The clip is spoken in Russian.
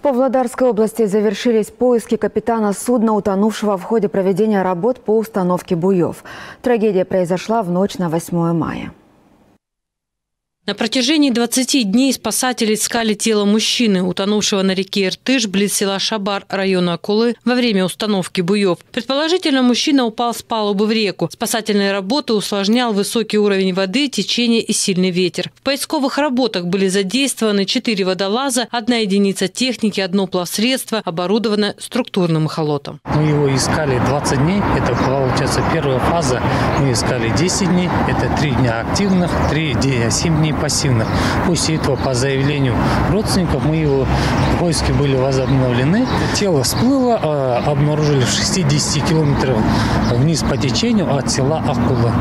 В Павлодарской области завершились поиски капитана судна, утонувшего в ходе проведения работ по установке буев. Трагедия произошла в ночь на 8 мая. На протяжении 20 дней спасатели искали тело мужчины, утонувшего на реке Иртыш, близ села Шабар, района Акулы, во время установки буев. Предположительно, мужчина упал с палубы в реку. Спасательные работы усложнял высокий уровень воды, течение и сильный ветер. В поисковых работах были задействованы 4 водолаза, одна единица техники, одно плавсредство, оборудовано структурным эхолотом. Мы его искали 20 дней. Это получается первая фаза. Мы искали 10 дней. Это 3 дня активных, 3 дня, 7 дней пассивных. После этого, по заявлению родственников, мы его поиски были возобновлены. Тело всплыло, а обнаружили в 60 километрах вниз по течению от села Акула.